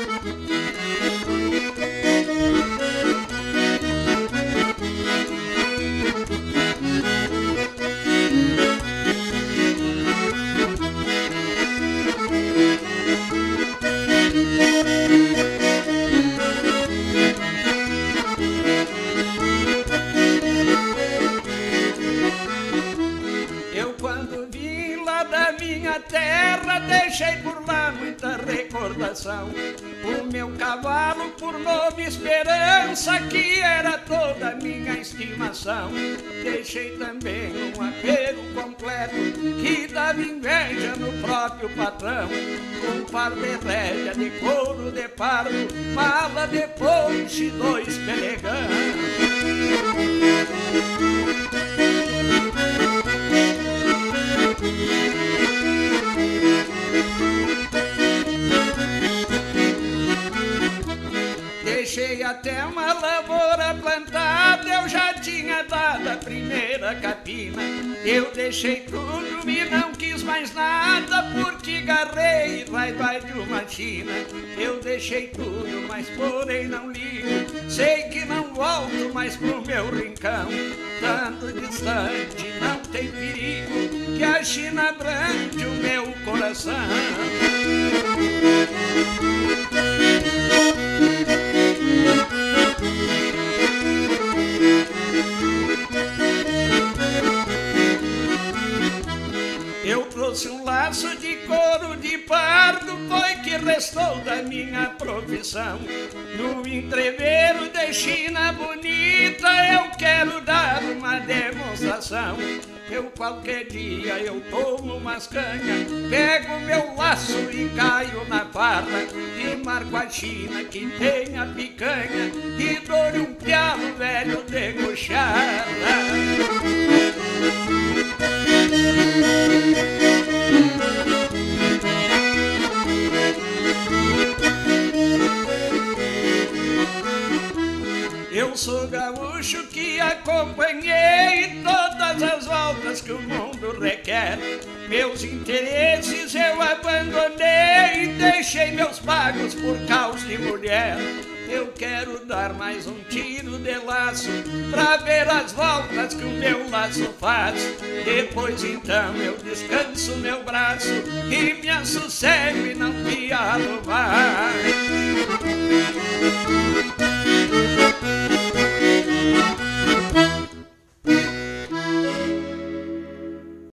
Música O meu cavalo por nova esperança, que era toda minha estimação. Deixei também um apego completo, que dava inveja no próprio patrão. Um par de rédea de couro de pardo, mala de dois pelegãs. Deixei até uma lavoura plantada, eu já tinha dado a primeira capina. Eu deixei tudo e não quis mais nada, porque garrei vai vai de uma china. Eu deixei tudo, mas porém não ligo, sei que não volto mais pro meu rincão. Tanto distante, não tem perigo, que a China brande o meu coração. Trouxe um laço de couro de pardo, foi que restou da minha profissão. No entreveiro de China bonita, eu quero dar uma demonstração. Eu qualquer dia eu tomo umas canhas, pego meu laço e caio na farra e marco a China que tem a picanha e dou um pialo velho de coxada. Eu sou gaúcho que acompanhei todas as voltas que o mundo requer. Meus interesses eu abandonei, deixei meus pagos por causa de mulher. Eu quero dar mais um tiro de laço pra ver as voltas que o meu laço faz. Depois então eu descanso meu braço e me assossego e não pialo mais.